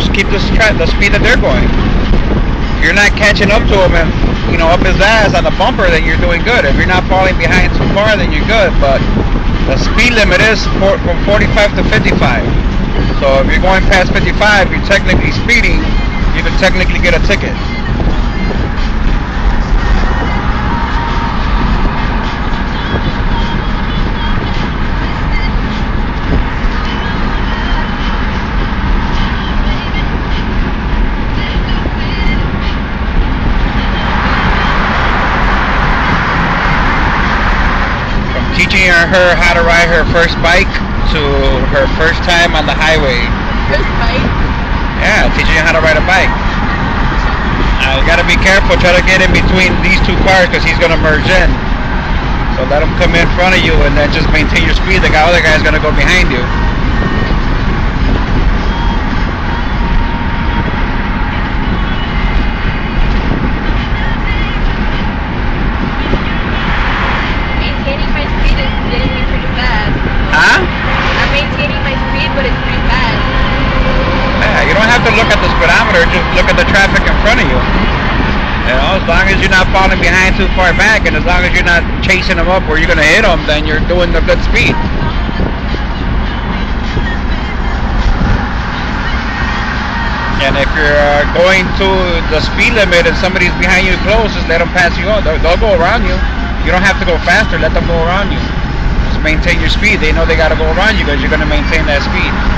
just keep the, tra- the speed that they're going. If you're not catching up to him and you know up his ass on the bumper, then you're doing good. If you're not falling behind too far, then you're good. But the speed limit is for, from 45 to 55. So if you're going past 55, you're technically speeding. You can technically get a ticket. Teaching her how to ride her first bike to her first time on the highway. First bite. Yeah, teaching you how to ride a bike. Now you gotta be careful. Try to get in between these two cars because he's gonna merge in. So let him come in front of you and then just maintain your speed. The guy, other guy's gonna go behind you. To look at the speedometer. Just look at the traffic in front of you. You know, as long as you're not falling behind too far back, and as long as you're not chasing them up where you're gonna hit them, then you're doing the good speed. And if you're uh, going to the speed limit and somebody's behind you close, just let them pass you on. They'll, they'll go around you. You don't have to go faster. Let them go around you. Just maintain your speed. They know they got to go around you because you're going to maintain that speed.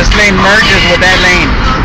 This lane merges with that lane.